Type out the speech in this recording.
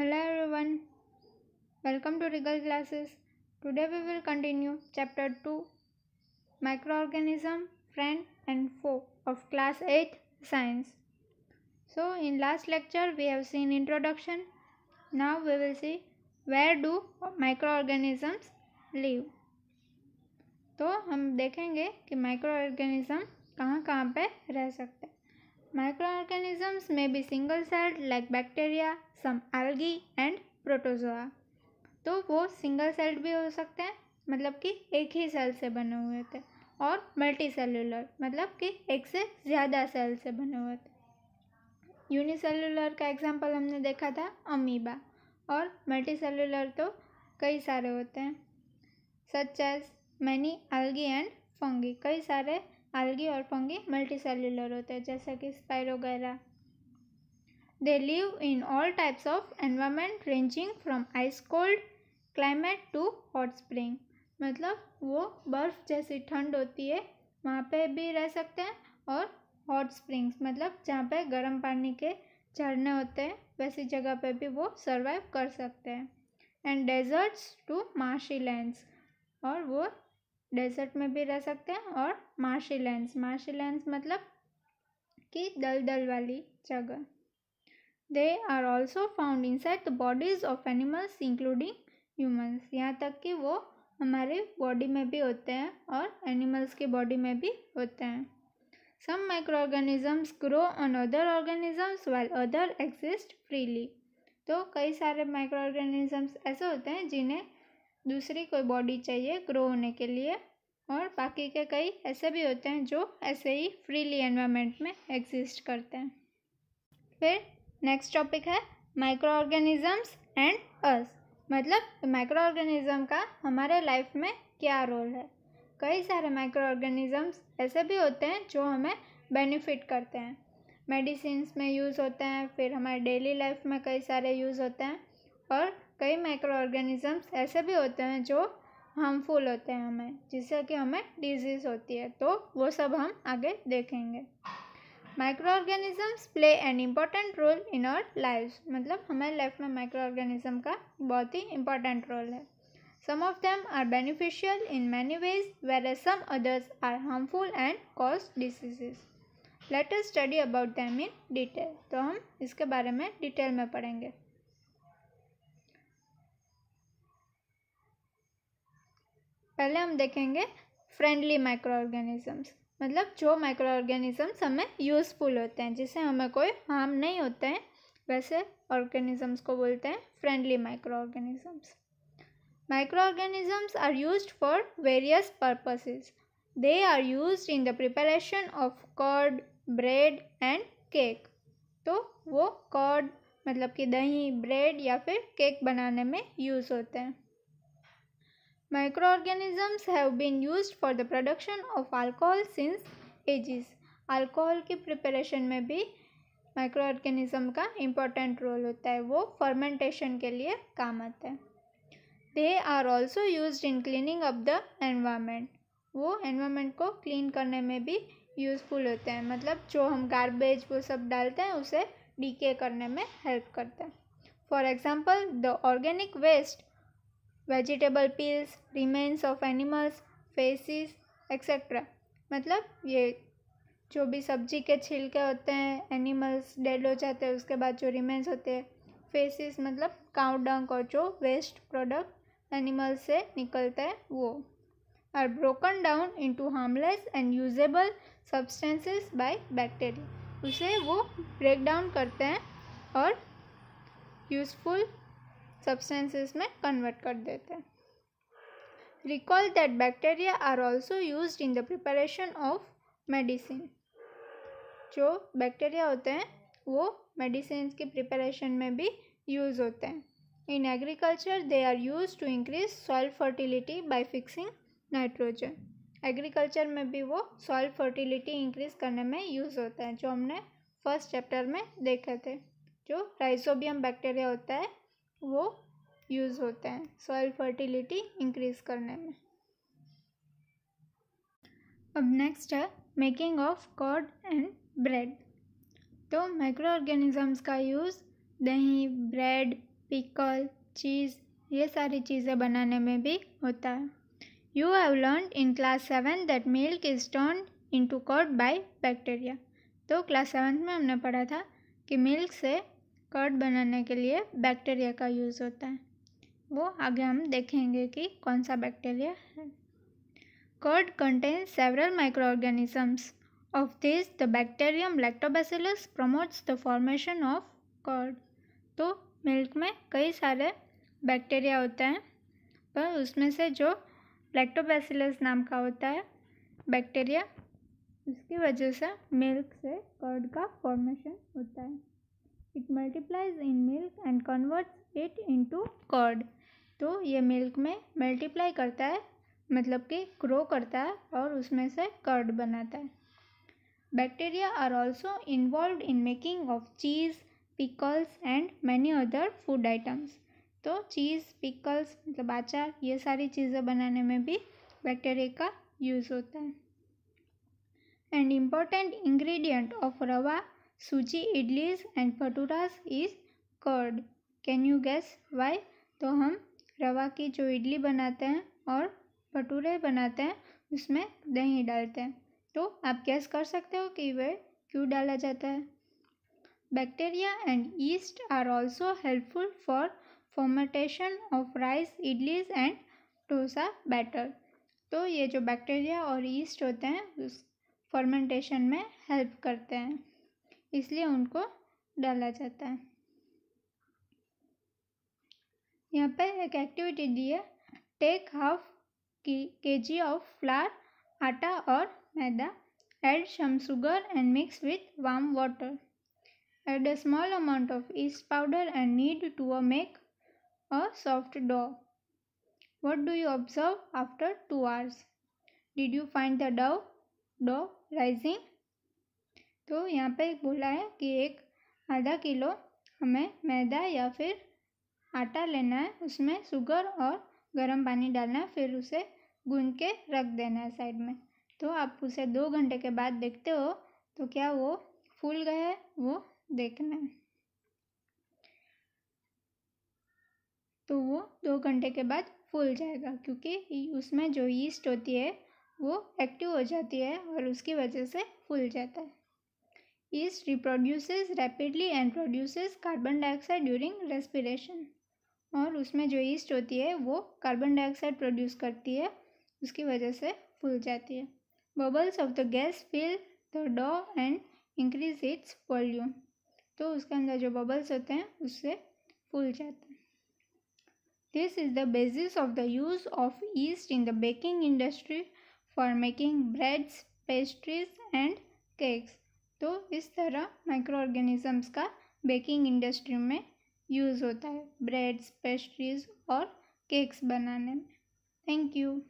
Hello everyone, welcome to Regal Classes. Today we will continue chapter 2 Microorganism, Friend and Foe of class 8 Science. So, in last lecture we have seen introduction. Now we will see where do microorganisms live. तो हम देखेंगे कि micro organism कहाँ कहाँ पे रह सकते हैं Microorganisms may be single celled like bacteria, some algae and protozoa. तो वो सिंगल सेल्ड भी हो सकते हैं मतलब कि एक ही सेल से बने हुए थे और मल्टी सेलुलर मतलब कि एक से ज़्यादा सेल से बने हुए थे यूनिसेलुलर का एग्जांपल हमने देखा था अमीबा और मल्टी सेलुलर तो कई सारे होते हैं such as many algae and fungi कई सारे algae और फंगी मल्टी सेलुलर होते हैं, जैसे कि spirogyra they live in all types of environment ranging from ice cold climate to hot spring मतलब वो बर्फ़ जैसी ठंड होती है, वहाँ पे भी रह सकते हैं, और हॉट स्प्रिंग्स मतलब जहाँ पे गर्म पानी के झरने होते हैं, वैसी जगह पे भी वो सर्वाइव कर सकते हैं। And deserts to marshy lands और वो डेजर्ट में भी रह सकते हैं और मार्शी लैंड्स मार्शी लैंड्स मतलब कि दलदल वाली जगह। They are also found inside the bodies of animals including humans यहाँ तक कि वो हमारे बॉडी में भी होते हैं और एनिमल्स की बॉडी में भी होते हैं। Some micro organisms grow on other organisms well other exist freely तो कई सारे माइक्रो ऑर्गेनिजम्स ऐसे होते हैं जिन्हें दूसरी कोई बॉडी चाहिए ग्रो होने के लिए। और बाकी के कई ऐसे भी होते हैं जो ऐसे ही फ्रीली एनवायरनमेंट में एग्जिस्ट करते हैं। फिर नेक्स्ट टॉपिक है माइक्रो ऑर्गेनिजम्स एंड अस मतलब माइक्रो ऑर्गेनिज्म का हमारे लाइफ में क्या रोल है? कई सारे माइक्रो ऑर्गेनिजम्स ऐसे भी होते हैं जो हमें बेनिफिट करते हैं। मेडिसिन में यूज़ होते हैं, फिर हमारे डेली लाइफ में कई सारे यूज़ होते हैं। और कई माइक्रो ऑर्गेनिजम्स ऐसे भी होते हैं जो हार्मफुल होते हैं हमें, जिससे कि हमें डिज़ीज़ होती है तो वो सब हम आगे देखेंगे। Micro organisms play an important role in our life मतलब हमारे लाइफ में माइक्रो ऑर्गेनिज्म का बहुत ही इंपॉर्टेंट रोल है। Some of them are beneficial in many ways whereas some others are harmful and cause diseases let us study about them in detail तो हम इसके बारे में डिटेल में पढ़ेंगे। पहले हम देखेंगे फ्रेंडली माइक्रो ऑर्गेनिजम्स मतलब जो माइक्रो ऑर्गेनिजम्स हमें यूज़फुल होते हैं जिससे हमें कोई हार्म नहीं होते हैं, वैसे ऑर्गेनिजम्स को बोलते हैं friendly micro organisms micro organisms are use for various purposes they are use in the preparation of curd bread and cake तो वो कर्ड मतलब कि दही ब्रेड या फिर केक बनाने में यूज़ होते हैं। Microorganisms have been used for the production of alcohol since ages. Alcohol की प्रिपरेशन में भी माइक्रो ऑर्गेनिज्म का इम्पोर्टेंट रोल होता है। वो फर्मेंटेशन के लिए काम आता है। They are also use in cleaning up the environment वो एनवायरमेंट को क्लीन करने में भी यूज़फुल होते हैं। मतलब जो हम गार्बेज वो सब डालते हैं, उसे डीके करने में हेल्प करते हैं। For example the organic waste vegetable peels remains of animals faeces etcetera मतलब ये जो भी सब्ज़ी के छिलके होते हैं एनिमल्स डेड हो जाते हैं, उसके बाद जो रिमेन्स होते हैं फेसिस मतलब काउ डंक और जो वेस्ट प्रोडक्ट एनिमल्स से निकलता है, वो are broken down into harmless and usable substances by bacteria उसे वो ब्रेक डाउन करते हैं और यूज़फुल सब्सटेंसेस में कन्वर्ट कर देते हैं। Recall that bacteria are also use in the preparation of medicine जो बैक्टीरिया होते हैं, वो मेडिसिन की प्रिपरेशन में भी यूज़ होते हैं। In agriculture they are use to increase soil fertility by fixing nitrogen agriculture में भी वो सॉइल फर्टिलिटी इंक्रीज करने में यूज़ होता है, जो हमने फ़र्स्ट चैप्टर में देखे थे। जो राइजोबियम बैक्टीरिया होता है वो यूज़ होते हैं सॉइल फर्टिलिटी इंक्रीज करने में। अब नेक्स्ट है making of curd and bread तो माइक्रो ऑर्गेनिजम्स का यूज़ दही ब्रेड पिकल चीज़ ये सारी चीज़ें बनाने में भी होता है। You have learn in class seven that milk is turn into curd by bacteria तो क्लास सेवन्थ में हमने पढ़ा था कि मिल्क से कर्ड बनाने के लिए बैक्टीरिया का यूज़ होता है। वो आगे हम देखेंगे कि कौन सा बैक्टीरिया है। Curd contains several micro organisms of this the bacterium lactobacillus promotes the formation of curd तो मिल्क में कई सारे बैक्टीरिया होते हैं। पर उसमें से जो लैक्टोबैसिलस नाम का होता है, बैक्टीरिया, उसकी वजह से मिल्क से कर्ड का फॉर्मेशन होता है। It multiplies in milk and converts it into curd तो ये मिल्क में मल्टीप्लाई करता है मतलब कि ग्रो करता है और उसमें से कर्ड बनाता है। Bacteria are also involve in making of cheese pickles and many other food items तो चीज़ पिकल्स मतलब अचार, ये सारी चीज़ें बनाने में भी बैक्टीरिया का यूज़ होता है। And important ingredient of rava sooji idlis and bhaturas is curd can you guess why तो हम रवा की जो इडली बनाते हैं और भटूरे बनाते हैं, उसमें दही डालते हैं। तो आप गैस कर सकते हो कि वह क्यों डाला जाता है। Bacteria and yeast are also helpful for fermentation of rice idlis and dosa batter तो ये जो बैक्टीरिया और ईस्ट होते हैं, उस फर्मेंटेशन में हेल्प करते हैं। इसलिए उनको डाला जाता है। यहाँ पे एक एक्टिविटी दी है टेक हाफ़ की के जी ऑफ़ फ्लार आटा और मैदा add some sugar and mix with warm water add a small amount of yeast powder and knead to a make a soft dough what do you observe after two hours did you find the dough dough rising तो यहाँ पे बोला है कि एक आधा kilo हमें मैदा या फिर आटा लेना है, उसमें शुगर और गर्म पानी डालना है, फिर उसे गूंद के रख देना है साइड में। तो आप उसे दो घंटे के बाद देखते हो तो क्या वो फूल गया है, वो देखना है। तो वो दो घंटे के बाद फूल जाएगा, क्योंकि उसमें जो ईस्ट होती है, वो एक्टिव हो जाती है और उसकी वजह से फूल जाता है। Yeast reproduces rapidly and produces carbon dioxide during respiration. और उसमें जो ईस्ट होती है, वो कार्बन डाइऑक्साइड प्रोड्यूस करती है, उसकी वजह से फूल जाती है। Bubbles of the gas fill the dough and increase its volume तो उसके अंदर जो बबल्स होते हैं, उससे फूल जाते हैं। This is the basis of the use of yeast in the baking industry for making breads pastries and cakes तो इस तरह माइक्रो ऑर्गेनिजम्स का बेकिंग इंडस्ट्री में यूज़ होता है। ब्रेड्स पेस्ट्रीज और केक्स बनाने में। Thank you